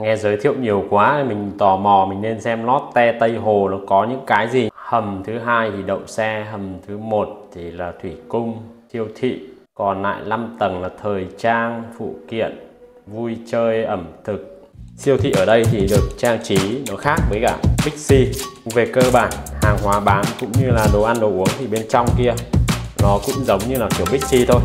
nghe giới thiệu nhiều quá, mình tò mò, mình nên xem Lotte Tây Hồ nó có những cái gì. Hầm thứ hai thì đậu xe, hầm thứ một thì là thủy cung, siêu thị. Còn lại 5 tầng là thời trang, phụ kiện, vui chơi, ẩm thực. Siêu thị ở đây thì được trang trí nó khác với cả Bixi. Về cơ bản, hàng hóa bán cũng như là đồ ăn, đồ uống thì bên trong kia, nó cũng giống như là kiểu Bixi thôi.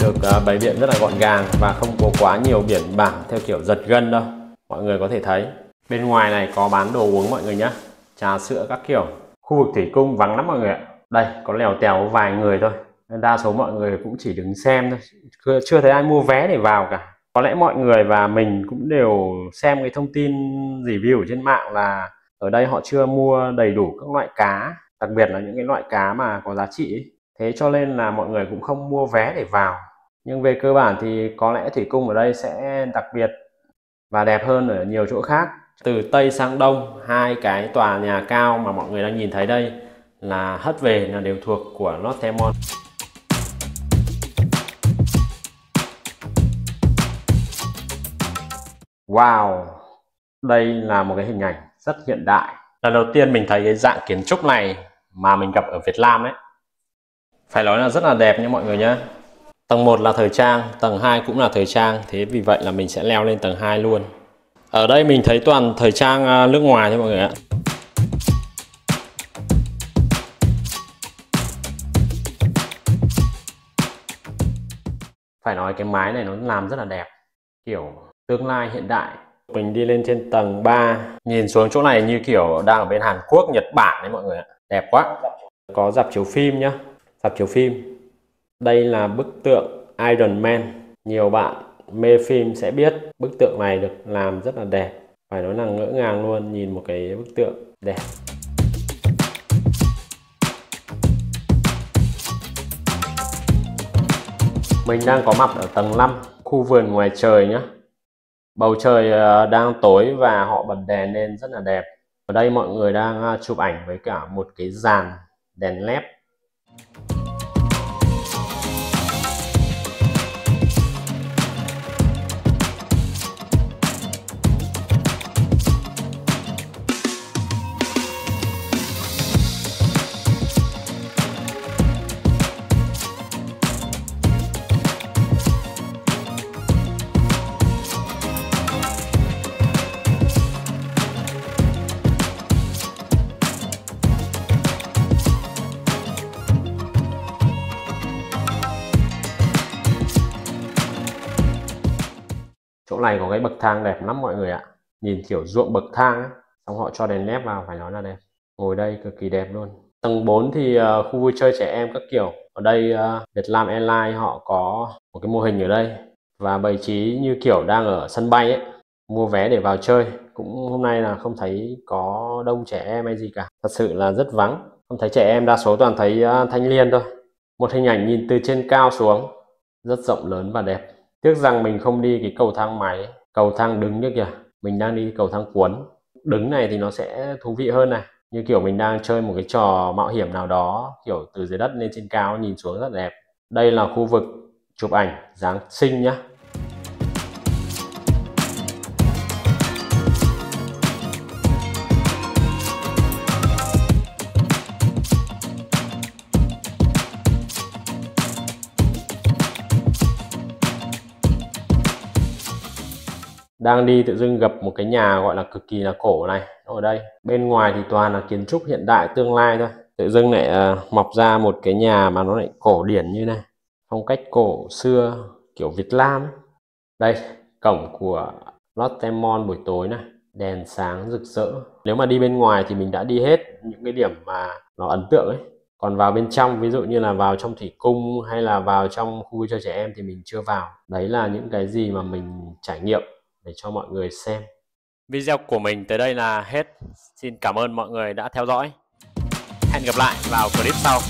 Được à, bày biện rất là gọn gàng và không có quá nhiều biển bảng theo kiểu giật gân đâu mọi người có thể thấy, bên ngoài này có bán đồ uống mọi người nhé trà sữa các kiểu. Khu vực thủy cung vắng lắm mọi người ạ. Đây, có lèo tèo vài người thôi. Nên đa số mọi người cũng chỉ đứng xem thôi. Chưa thấy ai mua vé để vào cả. Có lẽ mọi người và mình cũng đều xem cái thông tin review trên mạng là ở đây họ chưa mua đầy đủ các loại cá. Đặc biệt là những cái loại cá mà có giá trị ấy. thế cho nên là mọi người cũng không mua vé để vào. Nhưng về cơ bản thì có lẽ thủy cung ở đây sẽ đặc biệt và đẹp hơn ở nhiều chỗ khác từ tây sang đông hai cái tòa nhà cao mà mọi người đang nhìn thấy đây là hất về là đều thuộc của Lotte Wow, đây là một cái hình ảnh rất hiện đại. Lần đầu tiên mình thấy cái dạng kiến trúc này mà mình gặp ở Việt Nam ấy Phải nói là rất là đẹp nha mọi người nhé. Tầng 1 là thời trang, tầng 2 cũng là thời trang, thế vì vậy là mình sẽ leo lên tầng 2 luôn. Ở đây mình thấy toàn thời trang à, nước ngoài thôi mọi người ạ. Phải nói cái mái này nó làm rất là đẹp, kiểu tương lai hiện đại. Mình đi lên trên tầng 3, nhìn xuống chỗ này như kiểu đang ở bên Hàn Quốc, Nhật Bản đấy mọi người ạ. Đẹp quá. Có dạp chiếu phim nhá, dạp chiếu phim đây là bức tượng Iron Man. Nhiều bạn mê phim sẽ biết bức tượng này được làm rất là đẹp. Phải nói là ngỡ ngàng luôn nhìn một cái bức tượng đẹp. Mình đang có mặt ở tầng 5, khu vườn ngoài trời nhé. Bầu trời ờ, đang tối và họ bật đèn lên rất là đẹp. Ở đây mọi người đang ờ, chụp ảnh với cả một cái dàn đèn led chỗ này có cái bậc thang đẹp lắm mọi người ạ. Nhìn kiểu ruộng bậc thang ấy. xong họ cho đèn led vào phải nói là đẹp. Ngồi đây cực kỳ đẹp luôn. Tầng 4 thì uh, khu vui chơi trẻ em các kiểu. Ở đây ờ, uh, Việt Nam Airlines họ có một cái mô hình ở đây. Và bày trí như kiểu đang ở sân bay ấy mua vé để vào chơi. Cũng hôm nay là không thấy có đông trẻ em hay gì cả. Thật sự là rất vắng. Không thấy trẻ em đa số toàn thấy uh, thanh niên thôi. Một hình ảnh nhìn từ trên cao xuống rất rộng lớn và đẹp tiếc rằng mình không đi cái cầu thang máy, cầu thang đứng như kìa, mình đang đi cầu thang cuốn. Đứng này thì nó sẽ thú vị hơn này. Như kiểu mình đang chơi một cái trò mạo hiểm nào đó, kiểu từ dưới đất lên trên cao nhìn xuống rất đẹp. Đây là khu vực chụp ảnh Giáng sinh nhá. Đang đi tự dưng gặp một cái nhà gọi là cực kỳ là cổ này. Nó ở đây bên ngoài thì toàn là kiến trúc hiện đại tương lai thôi. Tự dưng lại uh, mọc ra một cái nhà mà nó lại cổ điển như này. Phong cách cổ xưa kiểu Việt Nam đây cổng của Lotte Mall buổi tối này. Đèn sáng rực rỡ. Nếu mà đi bên ngoài thì mình đã đi hết những cái điểm mà nó ấn tượng ấy. Còn vào bên trong ví dụ như là vào trong thủy cung hay là vào trong khu cho trẻ em thì mình chưa vào. Đấy là những cái gì mà mình trải nghiệm để cho mọi người xem. Video của mình tới đây là hết. Xin cảm ơn mọi người đã theo dõi. Hẹn gặp lại vào clip sau.